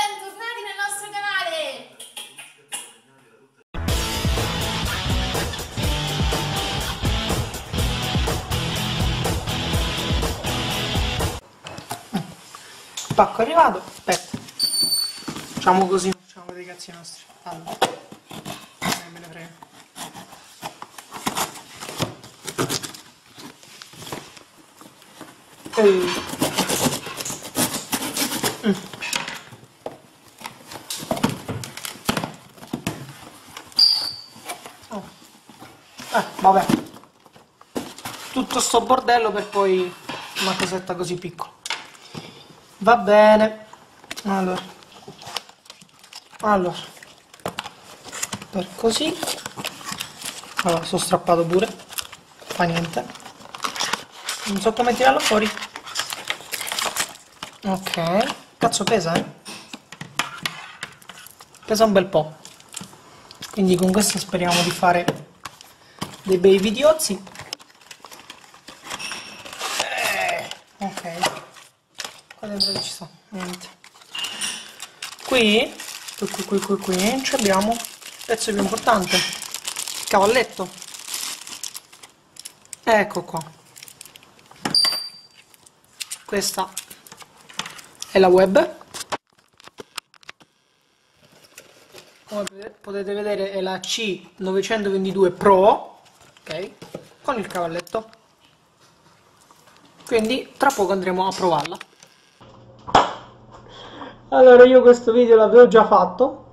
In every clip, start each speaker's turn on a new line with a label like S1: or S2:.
S1: bentornati nel nostro canale!
S2: Pacco arrivato, aspetta. Facciamo così, facciamo dei cazzi nostri. Allora. Eh. Mm. Eh, vabbè. Tutto sto bordello per poi una cosetta così piccola. Va bene. Allora. Allora. Per così. Allora, sono strappato pure. Fa niente. Non so come tirarlo fuori. Ok. Cazzo pesa, eh? Pesa un bel po'. Quindi con questo speriamo di fare dei bei videozzi. Eh, ok. Qua dentro ci sta? Niente. Qui, qui, qui, qui, qui, qui ci abbiamo il pezzo più importante. Il cavalletto. Ecco qua. Questa è la web. Come potete vedere è la C922 Pro, ok? Con il cavalletto. Quindi tra poco andremo a provarla. Allora io questo video l'avevo già fatto,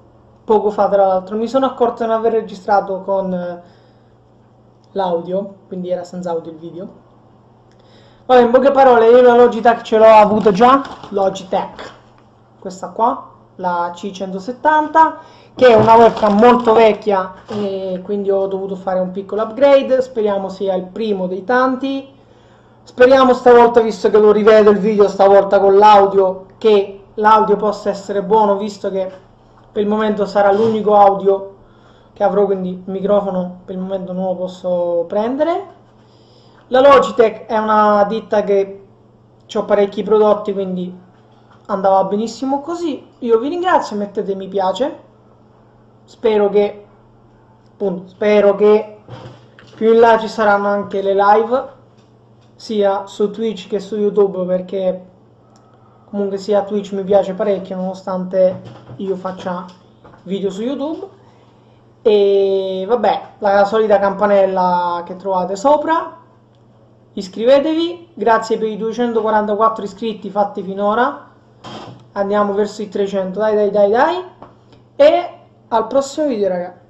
S2: poco fa tra l'altro, mi sono accorto di non aver registrato con eh, l'audio, quindi era senza audio il video. Vabbè, in poche parole, io la Logitech ce l'ho avuto già, Logitech, questa qua, la C170, che è una webcam molto vecchia e quindi ho dovuto fare un piccolo upgrade, speriamo sia il primo dei tanti. Speriamo stavolta, visto che lo rivedo il video stavolta con l'audio, che l'audio possa essere buono visto che per il momento sarà l'unico audio che avrò quindi il microfono per il momento non lo posso prendere la Logitech è una ditta che ho parecchi prodotti quindi andava benissimo così. Io vi ringrazio mettete mi piace. Spero che appunto spero che più in là ci saranno anche le live sia su Twitch che su YouTube perché comunque sia Twitch mi piace parecchio nonostante io faccia video su YouTube. E vabbè la solita campanella che trovate sopra. Iscrivetevi. Grazie per i 244 iscritti fatti finora andiamo verso i 300 dai dai dai dai. E al prossimo video ragazzi